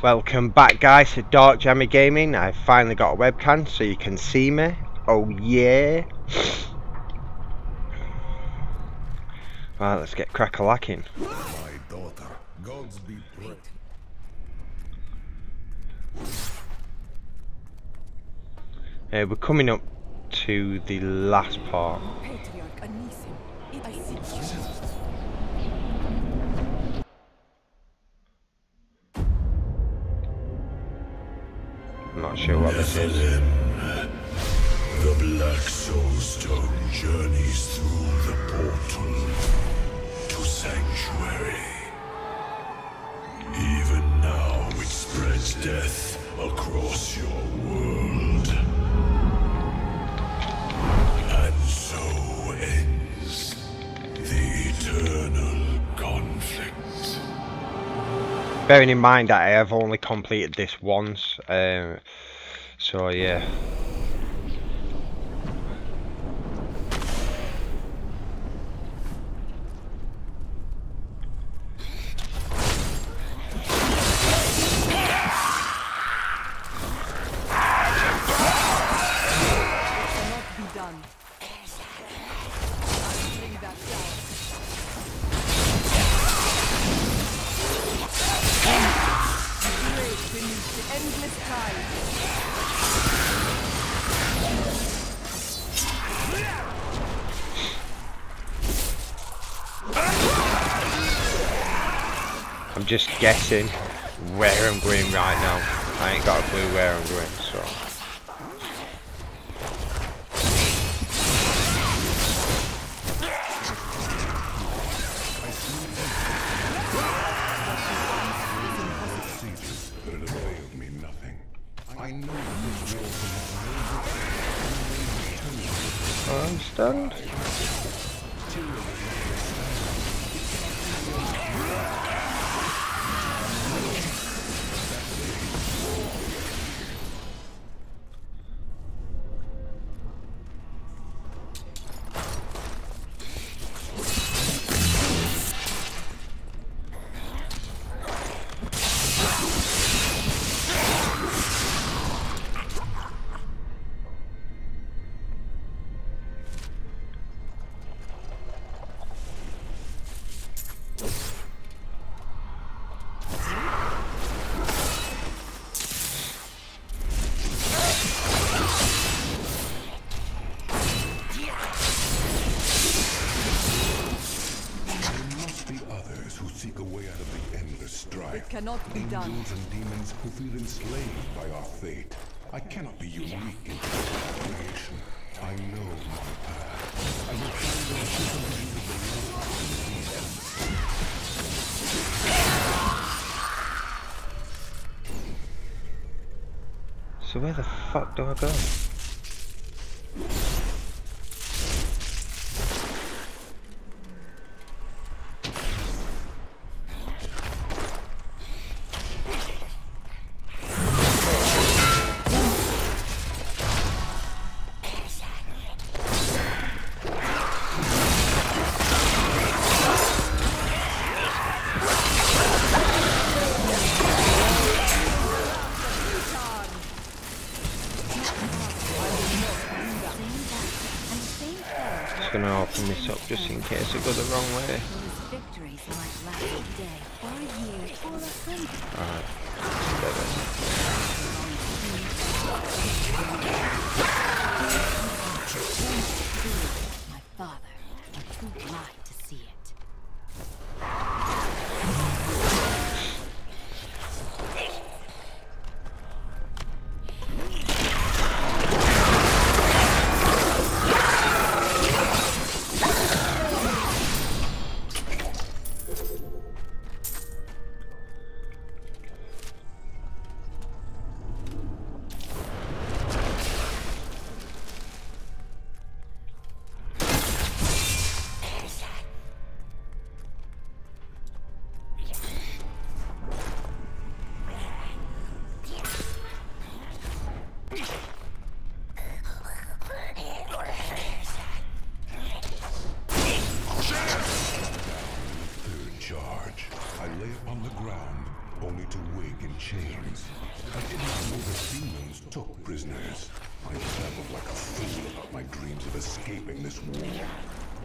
Welcome back guys to Darkjammie Gaming. I finally got a webcam so you can see me. Oh yeah. Right, let's get crack-a-lacking. My daughter, gods be praised. Uh, we're coming up to the last part. I'm not sure what this is. The Black Soul Stone journeys through the portal to Sanctuary. Even now it spreads death across your world. Bearing in mind that I have only completed this once, um, so yeah. Guessing where I'm going right now. I ain't got a clue where I'm going, so. Sages, but it availed me nothing. I know this war I understand. Strife. It cannot be done. Angels and demons who feel enslaved by our fate. I cannot be unique in creation. I know my path. I will find those who believe the Lord and the end. So where the fuck do I go? This up just in case it goes the wrong way. Only to wake in chains. I did not know the demons took prisoners. I babbled like a fool about my dreams of escaping this war.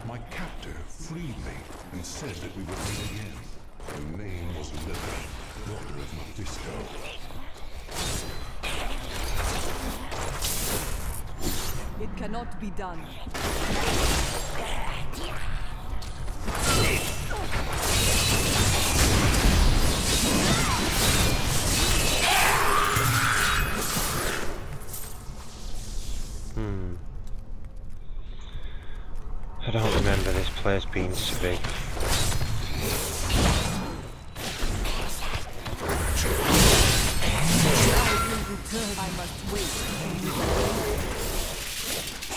My captor freed me and said that we would meet again. Her name was Lilith, daughter of Mephisto. It cannot be done. Don't remember this place being so big. I must wait.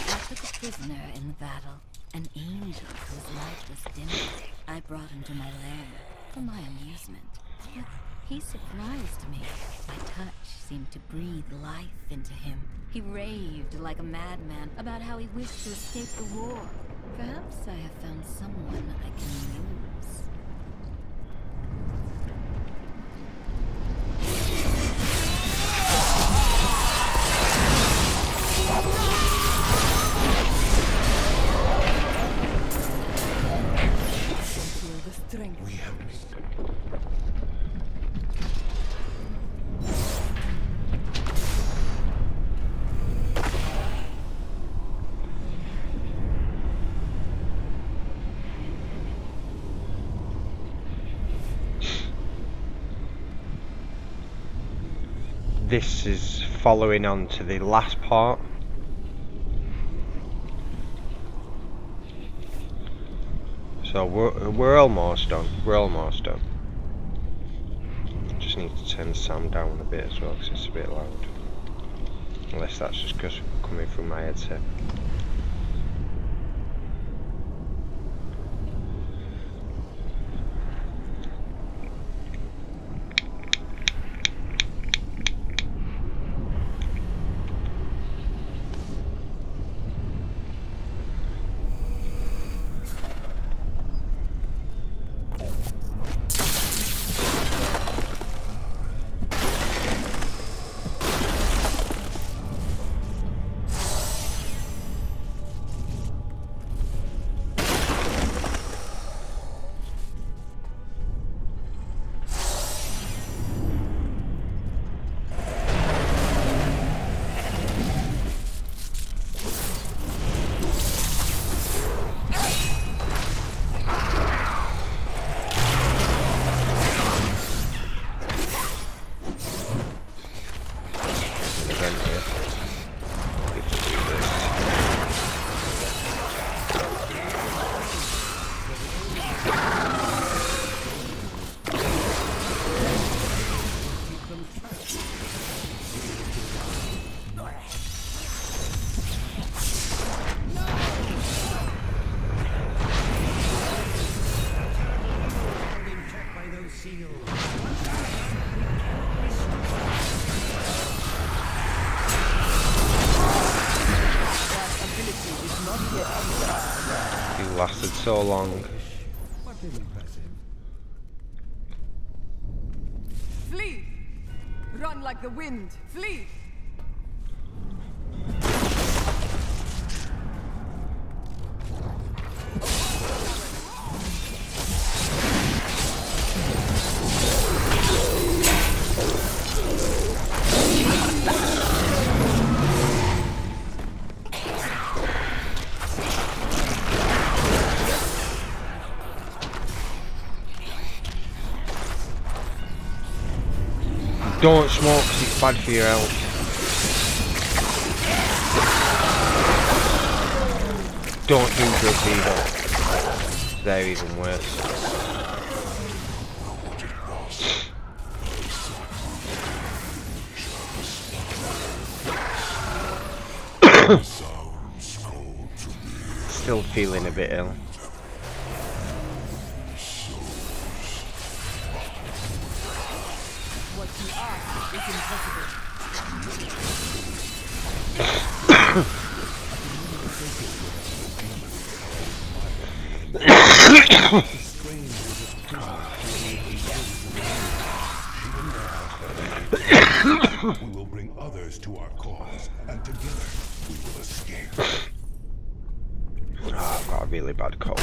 I took a prisoner in the battle, an angel whose light was dimmed. I brought him to my lair for my amusement. He surprised me. My touch seemed to breathe life into him. He raved like a madman about how he wished to escape the war. Perhaps I have found someone I can This is following on to the last part. So we're, we're almost done. We're almost done. Just need to turn the sound down a bit as well because it's a bit loud. Unless that's just because coming through my headset. So long. Flee! Run like the wind. Flee! Don't smoke because it's bad for your health. Don't do drugs either. They're even worse. Still feeling a bit ill. We will bring others to our cause, and together we will escape. Oh, I've got a really bad cold.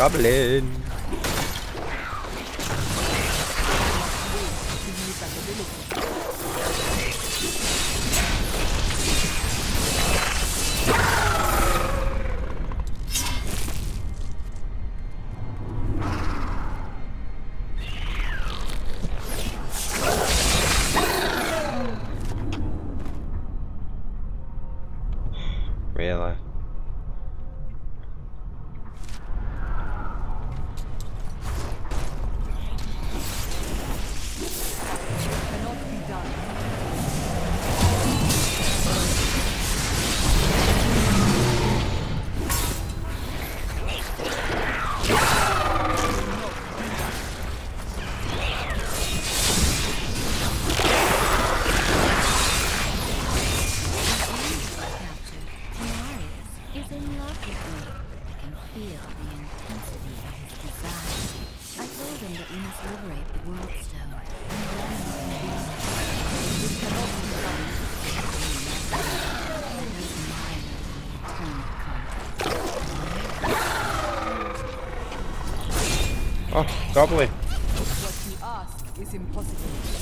Goblin. Really? Liberate the World Stone we can be This cannot be done. It is mine to return Oh, goblin. What you ask is impossible.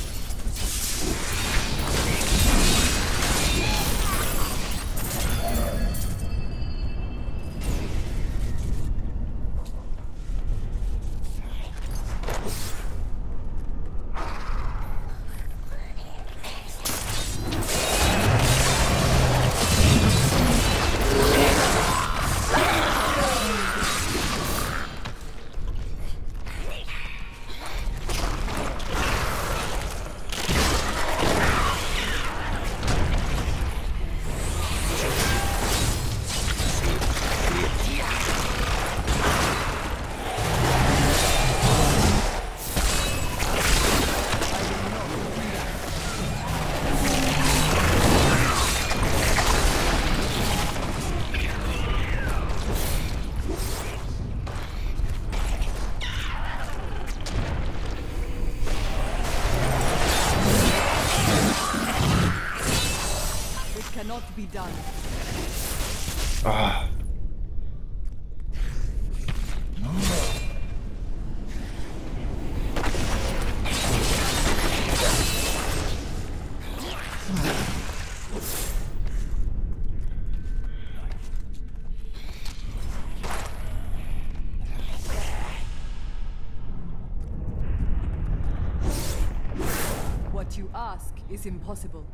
Be done. What you ask is impossible.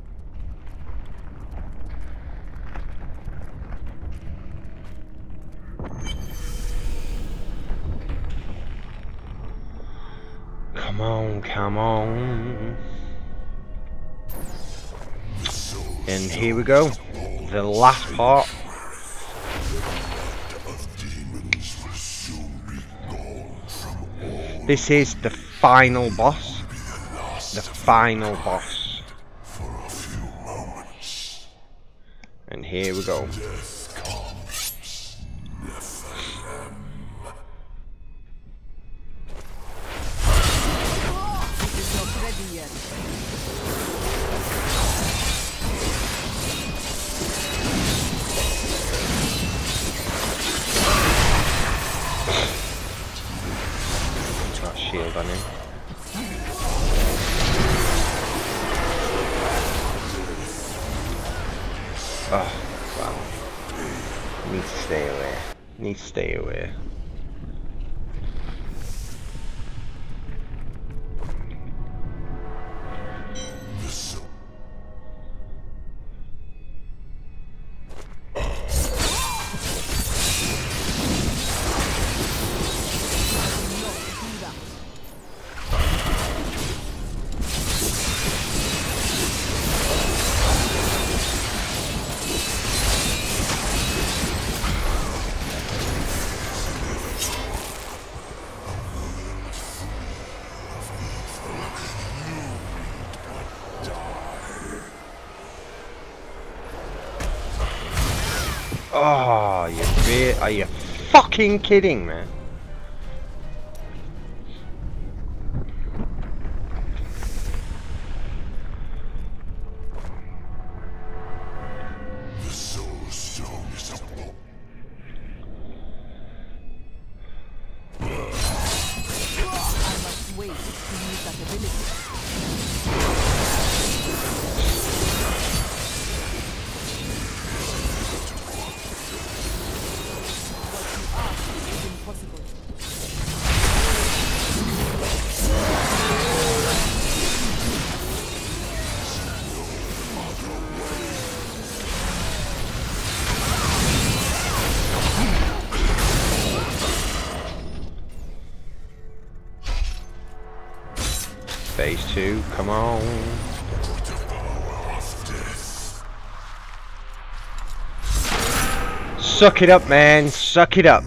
Come on, come on. And here we go. The last part. This is the final boss. The final boss. And here we go. Are you fucking kidding me? Phase two, come on. Suck it up, man. Suck it up.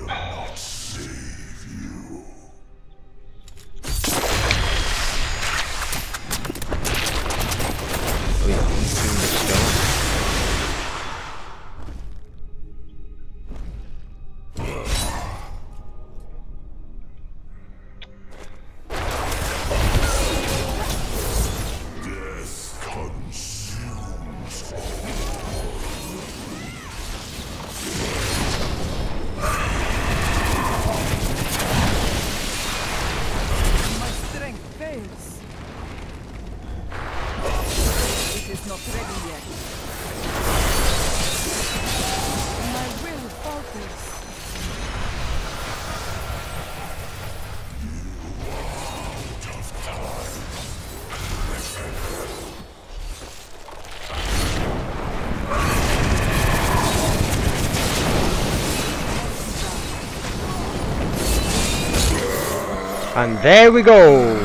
And there we go.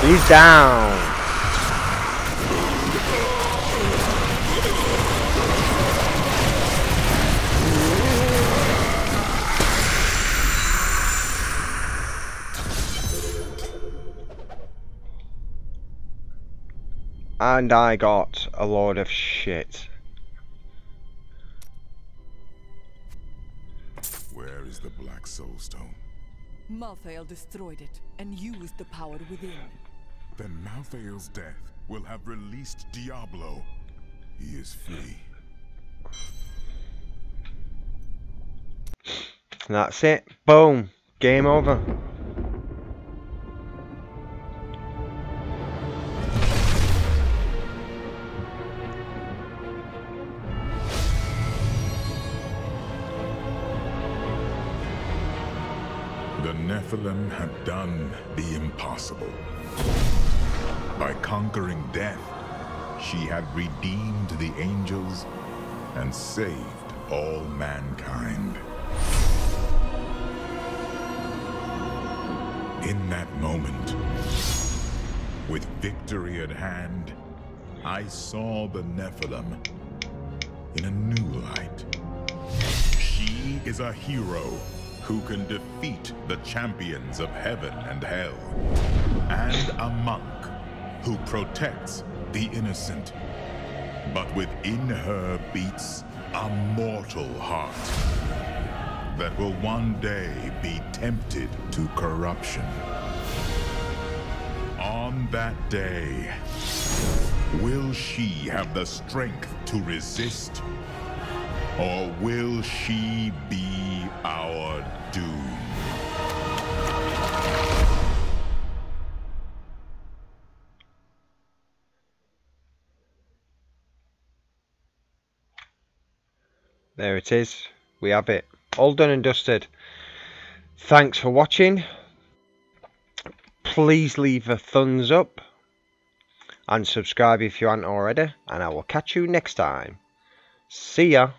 He's down. And I got a load of shit. Where is the Black Soul Stone? Malthael destroyed it and used the power within. Then Malthael's death will have released Diablo. He is free. And that's it. Boom. Game over. Had done the impossible. By conquering death, she had redeemed the angels and saved all mankind. In that moment, with victory at hand, I saw the Nephilim in a new light. She is a hero who can defeat the champions of heaven and hell, and a monk who protects the innocent. But within her beats a mortal heart that will one day be tempted to corruption. On that day, will she have the strength to resist? Or will she be our doom? There it is. We have it. All done and dusted. Thanks for watching. Please leave a thumbs up. And subscribe if you aren't already. And I will catch you next time. See ya.